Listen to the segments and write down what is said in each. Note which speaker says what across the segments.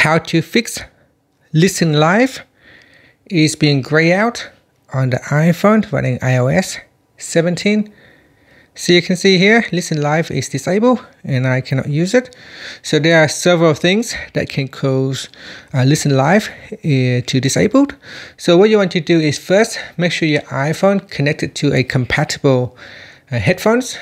Speaker 1: how to fix Listen Live is being grayed out on the iPhone running iOS 17. So you can see here, Listen Live is disabled and I cannot use it. So there are several things that can cause uh, Listen Live uh, to disabled. So what you want to do is first make sure your iPhone connected to a compatible uh, headphones.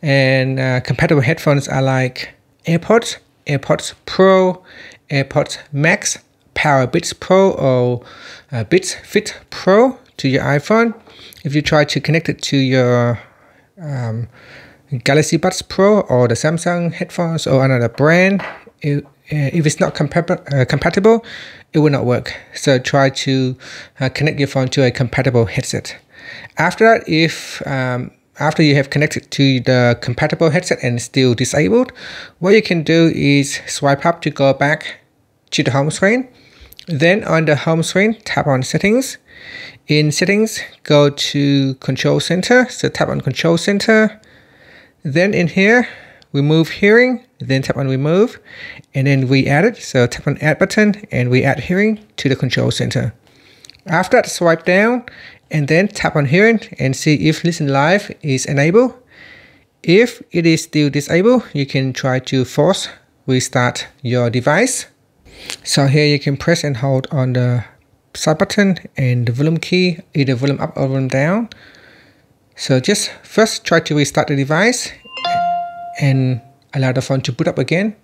Speaker 1: And uh, compatible headphones are like AirPods, AirPods Pro, AirPods Max, Powerbeats Pro or uh, Beats Fit Pro to your iPhone. If you try to connect it to your um, Galaxy Buds Pro or the Samsung headphones or another brand, it, uh, if it's not compa uh, compatible, it will not work. So try to uh, connect your phone to a compatible headset. After that, if um, after you have connected to the compatible headset and still disabled, what you can do is swipe up to go back to the home screen. Then on the home screen, tap on settings. In settings, go to control center. So tap on control center. Then in here, remove hearing, then tap on remove, and then we add it. So tap on add button and we add hearing to the control center. After that, swipe down and then tap on hearing and see if listen live is enabled. If it is still disabled, you can try to force restart your device. So here you can press and hold on the side button and the volume key, either volume up or volume down. So just first try to restart the device and allow the phone to boot up again.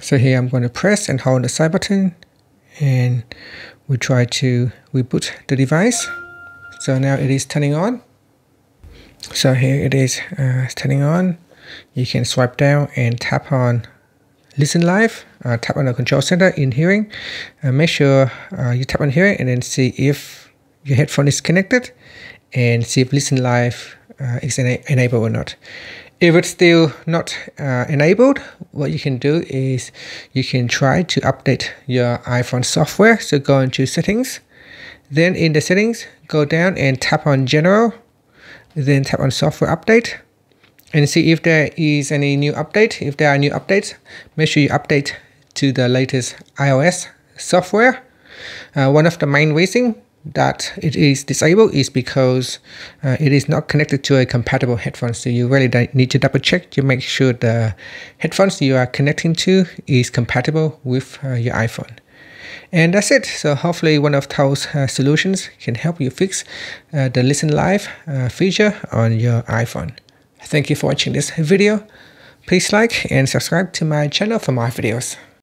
Speaker 1: So here I'm going to press and hold the side button and we try to reboot the device. So now it is turning on. So here it is uh, turning on. You can swipe down and tap on listen live, uh, tap on the control center in hearing. Uh, make sure uh, you tap on hearing and then see if your headphone is connected and see if listen live uh, is ena enabled or not. If it's still not uh, enabled, what you can do is you can try to update your iPhone software. So go into settings, then in the settings, go down and tap on general, then tap on software update and see if there is any new update. If there are new updates, make sure you update to the latest iOS software. Uh, one of the main reasons that it is disabled is because uh, it is not connected to a compatible headphone. So you really need to double check to make sure the headphones you are connecting to is compatible with uh, your iPhone. And that's it. So hopefully one of those uh, solutions can help you fix uh, the Listen Live uh, feature on your iPhone. Thank you for watching this video. Please like and subscribe to my channel for more videos.